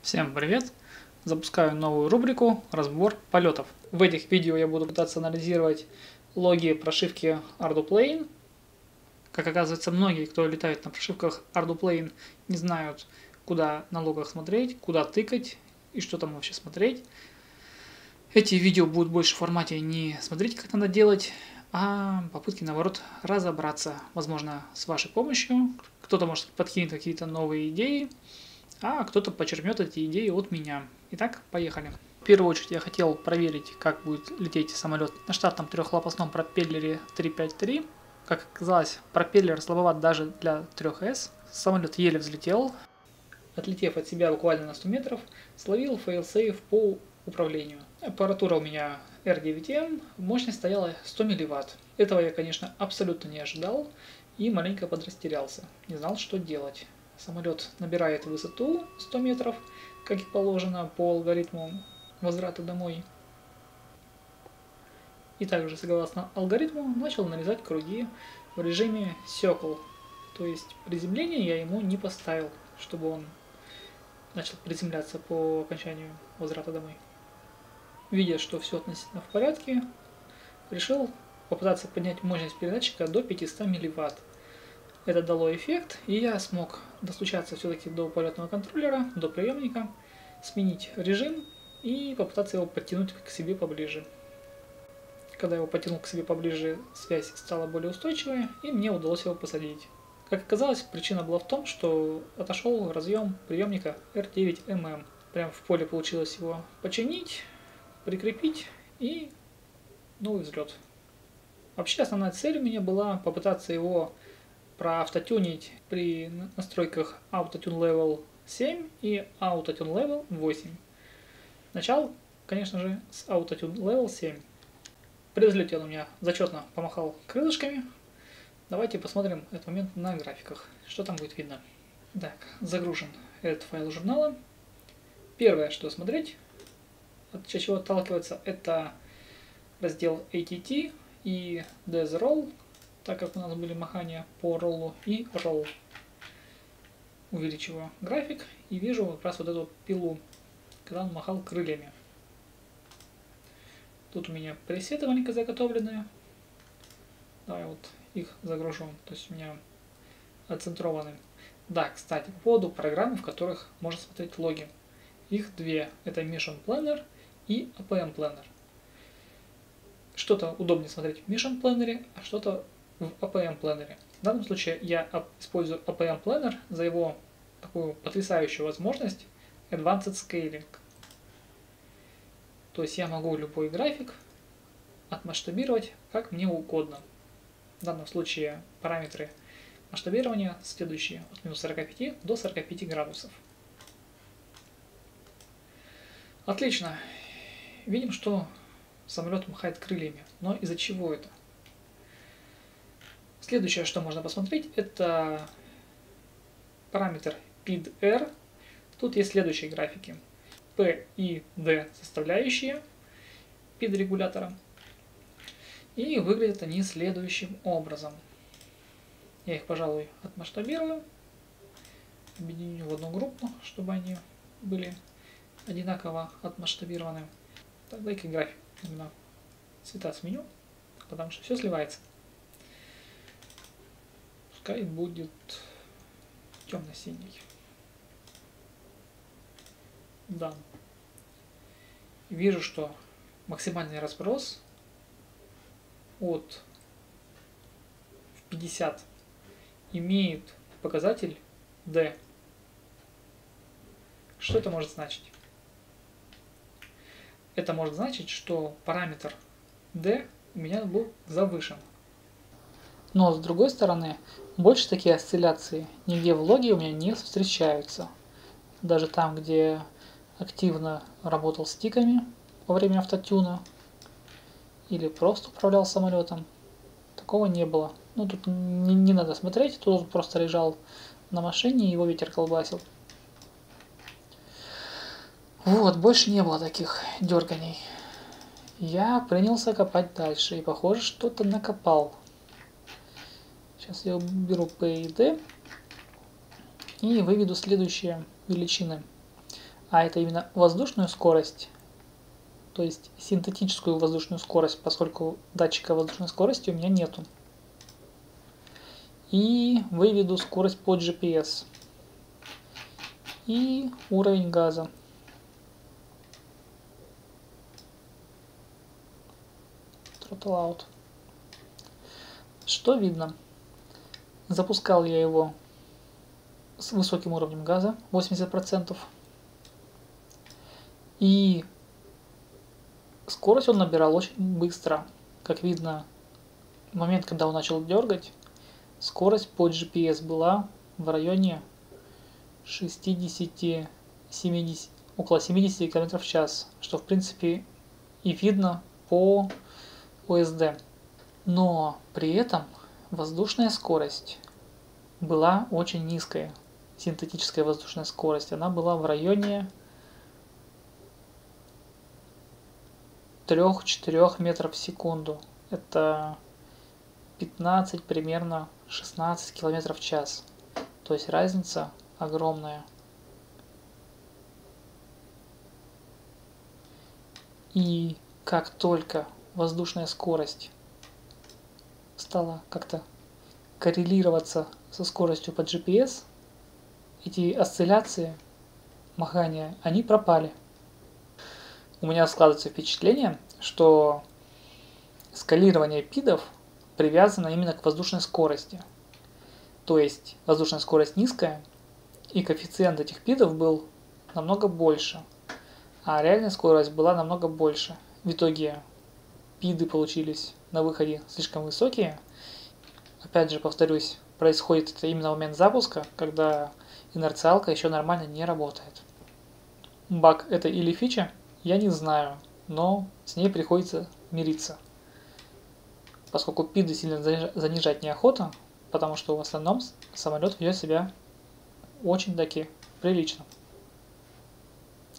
Всем привет! Запускаю новую рубрику «Разбор полетов». В этих видео я буду пытаться анализировать логи прошивки Arduplane. Как оказывается, многие, кто летает на прошивках Arduplane, не знают, куда на логах смотреть, куда тыкать и что там вообще смотреть. Эти видео будут больше в формате не смотрите, как надо делать, а попытки, наоборот, разобраться, возможно, с вашей помощью. Кто-то, может, подкинет какие-то новые идеи, а кто-то почерпнет эти идеи от меня. Итак, поехали. В первую очередь я хотел проверить, как будет лететь самолет на штатном трехлопастном пропеллере 353. Как оказалось, пропеллер слабоват даже для 3С. Самолет еле взлетел. Отлетев от себя буквально на 100 метров, словил failsafe по управлению. Аппаратура у меня R9M, мощность стояла 100 мВт. Этого я, конечно, абсолютно не ожидал и маленько подрастерялся. Не знал, что делать. Самолет набирает высоту 100 метров, как и положено по алгоритму возврата домой. И также, согласно алгоритму, начал нарезать круги в режиме Circle. То есть приземление я ему не поставил, чтобы он начал приземляться по окончанию возврата домой. Видя, что все относительно в порядке, решил попытаться поднять мощность передатчика до 500 мВт. Это дало эффект, и я смог достучаться все-таки до полетного контроллера, до приемника, сменить режим и попытаться его подтянуть к себе поближе. Когда я его подтянул к себе поближе, связь стала более устойчивой, и мне удалось его посадить. Как оказалось, причина была в том, что отошел разъем приемника R9MM. Прям в поле получилось его починить, прикрепить и новый взлет. Вообще основная цель у меня была попытаться его проавтотюнить при настройках AutoTune Level 7 и AutoTune Level 8. Начал, конечно же, с AutoTune Level 7. При взлете он у меня зачетно помахал крылышками. Давайте посмотрим этот момент на графиках, что там будет видно. Так, загружен этот файл журнала. Первое, что смотреть, от чего отталкиваться, это раздел ATT и DesRoll, так как у нас были махания по роллу и roll. Увеличиваю график и вижу как раз вот эту пилу, когда он махал крыльями. Тут у меня пресеты маленько заготовленные. Давай вот их загружу. То есть у меня отцентрованы. Да, кстати, по поводу программ, в которых можно смотреть логи. Их две. Это Mission Planner и APM Planner. Что-то удобнее смотреть в Mission Planner, а что-то в APM Planner. В данном случае я использую APM Planner за его такую потрясающую возможность Advanced Scaling. То есть я могу любой график отмасштабировать как мне угодно. В данном случае параметры масштабирования следующие от минус 45 до 45 градусов. Отлично. Видим, что самолет махает крыльями. Но из-за чего это? Следующее, что можно посмотреть, это параметр PID-R. Тут есть следующие графики. P и D составляющие PID регулятора. И выглядят они следующим образом. Я их, пожалуй, отмасштабирую, объединю в одну группу, чтобы они были одинаково отмасштабированы. Тогда и график именно цвета сменю, потому что все сливается. Пускай будет темно-синий. Да. Вижу, что максимальный разброс от 50 имеет показатель D. Что это может значить? Это может значить, что параметр D у меня был завышен. Но с другой стороны, больше такие осцилляции нигде в логе у меня не встречаются. Даже там, где активно работал стиками во время автотюна или просто управлял самолетом, такого не было. Ну тут не, не надо смотреть, тут он просто лежал на машине и его ветер колбасил. Вот, больше не было таких дерганий. Я принялся копать дальше, и похоже, что-то накопал. Сейчас я уберу P и D и выведу следующие величины. а это именно воздушную скорость, то есть синтетическую воздушную скорость, поскольку датчика воздушной скорости у меня нету. И выведу скорость по GPS. И уровень газа. Throttle out. Что видно? Запускал я его с высоким уровнем газа, 80%. И скорость он набирал очень быстро. Как видно, в момент, когда он начал дергать, скорость по GPS была в районе 60-70, около 70 км в час, что в принципе и видно по ОСД. Но при этом воздушная скорость была очень низкая, синтетическая воздушная скорость. Она была в районе 3-4 метров в секунду. Это 15 примерно 16 километров в час. То есть разница огромная. И как только воздушная скорость стала как-то коррелироваться со скоростью по GPS, эти осцилляции, махания, они пропали у меня складывается впечатление, что скалирование пидов привязано именно к воздушной скорости. То есть воздушная скорость низкая, и коэффициент этих пидов был намного больше, а реальная скорость была намного больше. В итоге пиды получились на выходе слишком высокие. Опять же, повторюсь, происходит это именно в момент запуска, когда инерциалка еще нормально не работает. Баг это или фича, я не знаю, но с ней приходится мириться. Поскольку пиды сильно занижать неохота, потому что в основном самолет ведет себя очень таки прилично.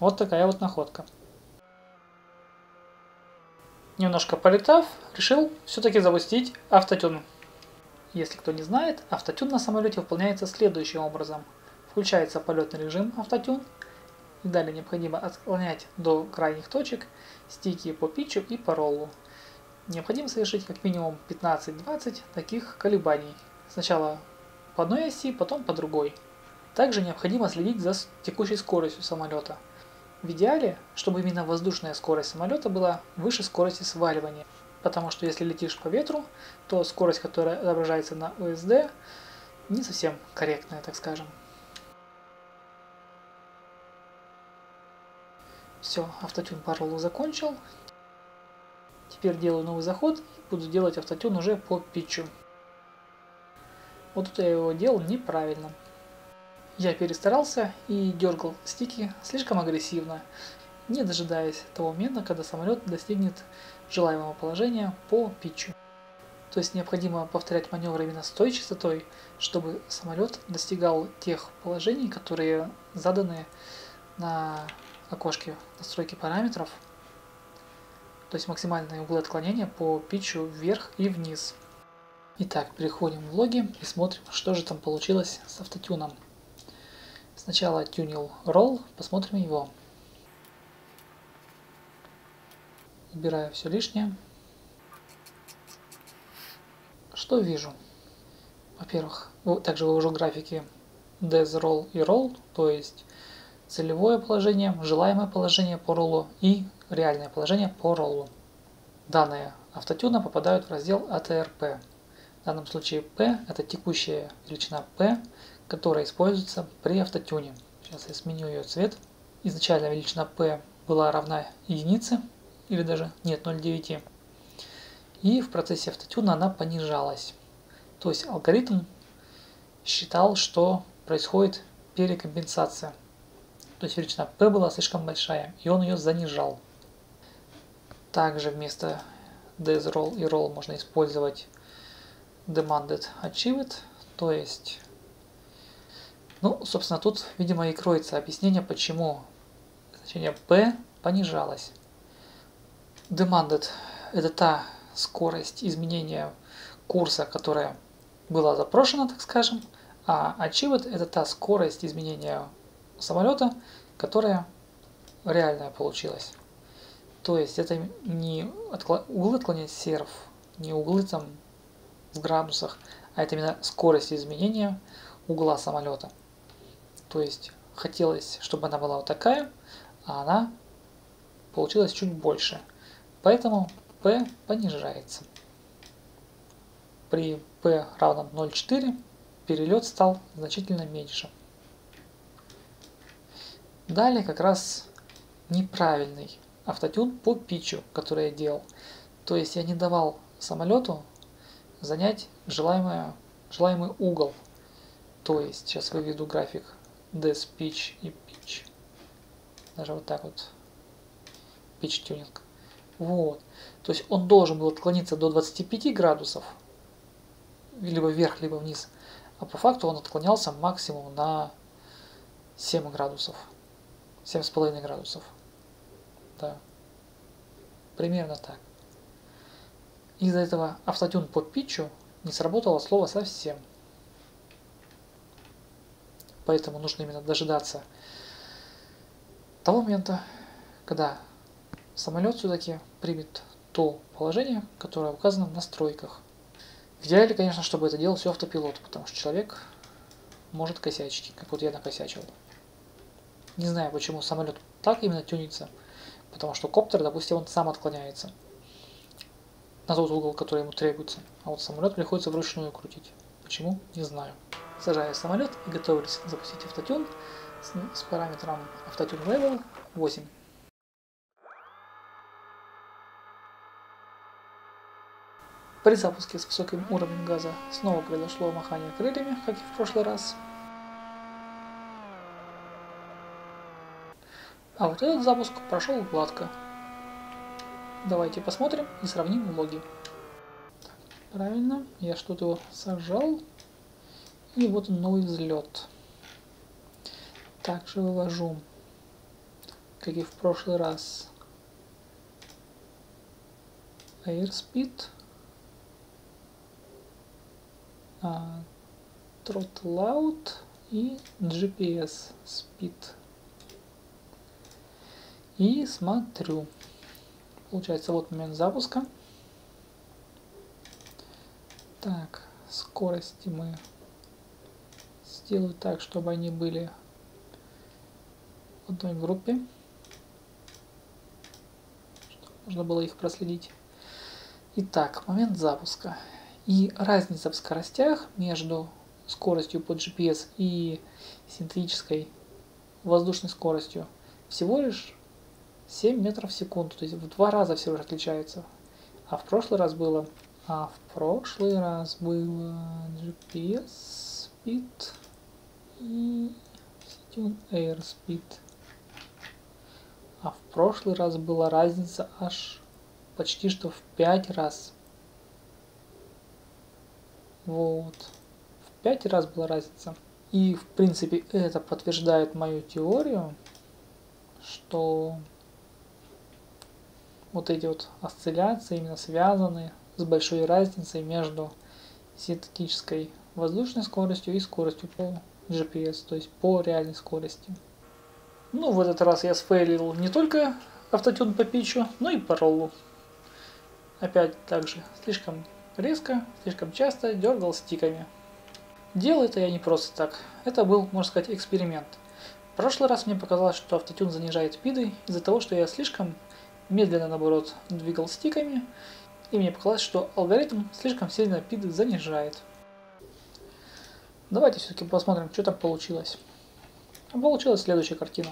Вот такая вот находка. Немножко полетав, решил все-таки запустить автотюн. Если кто не знает, автотюн на самолете выполняется следующим образом. Включается полетный режим автотюн, и далее необходимо отклонять до крайних точек стики по питчу и по роллу. Необходимо совершить как минимум 15-20 таких колебаний. Сначала по одной оси, потом по другой. Также необходимо следить за текущей скоростью самолета. В идеале, чтобы именно воздушная скорость самолета была выше скорости сваливания. Потому что если летишь по ветру, то скорость, которая отображается на УСД, не совсем корректная, так скажем. Все, автотюн по закончил. Теперь делаю новый заход и буду делать автотюн уже по питчу. Вот тут я его делал неправильно. Я перестарался и дергал стики слишком агрессивно, не дожидаясь того момента, когда самолет достигнет желаемого положения по питчу. То есть необходимо повторять маневры именно с той частотой, чтобы самолет достигал тех положений, которые заданы на окошке настройки параметров, то есть максимальные углы отклонения по питчу вверх и вниз. Итак, переходим в логи и смотрим, что же там получилось с автотюном. Сначала тюнил roll, посмотрим его. Убираю все лишнее. Что вижу? Во-первых, также вывожу графики des roll и roll, то есть целевое положение, желаемое положение по роллу и реальное положение по роллу. Данные автотюна попадают в раздел ATRP. В данном случае P – это текущая величина P, которая используется при автотюне. Сейчас я сменю ее цвет. Изначально величина P была равна единице, или даже нет 0,9. И в процессе автотюна она понижалась. То есть алгоритм считал, что происходит перекомпенсация. То есть величина p была слишком большая, и он ее занижал. Также вместо desRoll и roll можно использовать demanded achieved, то есть, ну, собственно, тут, видимо, и кроется объяснение, почему значение p понижалось. Demanded – это та скорость изменения курса, которая была запрошена, так скажем, а achieved – это та скорость изменения самолета, которая реальная получилась. То есть это не откло... углы отклонять серв, не углы там в градусах, а это именно скорость изменения угла самолета. То есть хотелось, чтобы она была вот такая, а она получилась чуть больше. Поэтому P понижается. При P равном 0,4 перелет стал значительно меньше. Далее как раз неправильный автотюн по питчу, который я делал. То есть я не давал самолету занять желаемое, желаемый угол. То есть сейчас выведу график des pitch и pitch. Даже вот так вот. Pitch тюнинг. Вот. То есть он должен был отклониться до 25 градусов, либо вверх, либо вниз. А по факту он отклонялся максимум на 7 градусов. 7,5 градусов. Да. Примерно так. Из-за этого автотюн по питчу не сработало слово совсем. Поэтому нужно именно дожидаться того момента, когда самолет все-таки примет то положение, которое указано в настройках. В идеале, конечно, чтобы это делал все автопилот, потому что человек может косячить, как вот я накосячил. Не знаю, почему самолет так именно тюнится, потому что коптер, допустим, он сам отклоняется на тот угол, который ему требуется, а вот самолет приходится вручную крутить. Почему? Не знаю. Сажаю самолет и готовлюсь запустить автотюн с, с параметром автотюн level 8. При запуске с высоким уровнем газа снова произошло махание крыльями, как и в прошлый раз. А вот этот запуск прошел гладко. Давайте посмотрим и сравним логи. правильно, я что-то сажал. И вот новый взлет. Также вывожу, как и в прошлый раз, airspeed а, throttle и GPS speed. И смотрю. Получается, вот момент запуска. Так, скорости мы сделаю так, чтобы они были в одной группе. Чтобы можно было их проследить. Итак, момент запуска. И разница в скоростях между скоростью по GPS и синтетической воздушной скоростью всего лишь 7 метров в секунду. То есть в два раза всего лишь отличается. А в прошлый раз было... А в прошлый раз было GPS speed и Tune Airspeed. А в прошлый раз была разница аж почти что в 5 раз. Вот. В пять раз была разница. И, в принципе, это подтверждает мою теорию, что вот эти вот осцилляции именно связаны с большой разницей между синтетической воздушной скоростью и скоростью по GPS, то есть по реальной скорости. Ну, в этот раз я сфейлил не только автотюн по питчу, но и по роллу. Опять также слишком резко, слишком часто дергал стиками. Делал это я не просто так. Это был, можно сказать, эксперимент. В прошлый раз мне показалось, что автотюн занижает спиды из-за того, что я слишком медленно, наоборот, двигал стиками, и мне показалось, что алгоритм слишком сильно пиды занижает. Давайте все-таки посмотрим, что там получилось. Получилась следующая картина.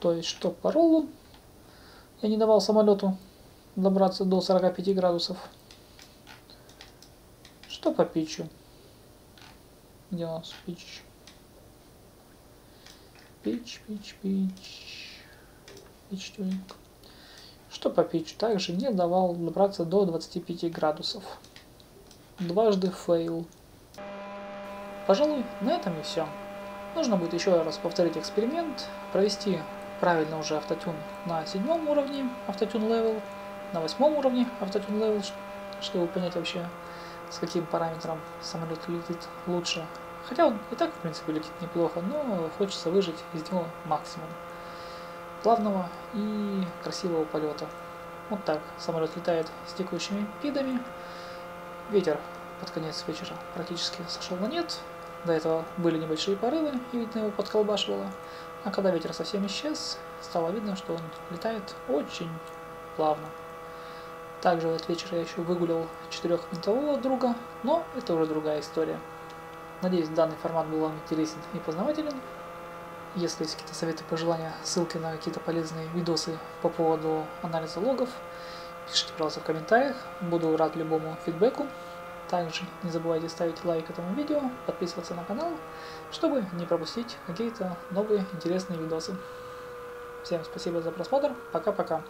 То есть, что по роллу я не давал самолету добраться до 45 градусов. Что по pitch у? Где у нас pitch? Pitch, pitch, pitch. Pitch tuning. Что по pitch у? Также не давал добраться до 25 градусов. Дважды fail. Пожалуй, на этом и все. Нужно будет еще раз повторить эксперимент, провести правильно уже автотюн на седьмом уровне, автотюн level, на восьмом уровне автотюн level, чтобы понять вообще, с каким параметром самолет летит лучше, Хотя он и так, в принципе, летит неплохо, но хочется выжить из него максимум плавного и красивого полета. Вот так самолет летает с текущими пидами. Ветер под конец вечера практически сошел на нет. До этого были небольшие порывы, и видно его подколбашивало. А когда ветер совсем исчез, стало видно, что он летает очень плавно. Также в этот вечер я еще выгулял четырехминутового друга, но это уже другая история. Надеюсь, данный формат был вам интересен и познавателен. Если есть какие-то советы, пожелания, ссылки на какие-то полезные видосы по поводу анализа логов, пишите, пожалуйста, в комментариях. Буду рад любому фидбэку. Также не забывайте ставить лайк этому видео, подписываться на канал, чтобы не пропустить какие-то новые интересные видосы. Всем спасибо за просмотр. Пока-пока.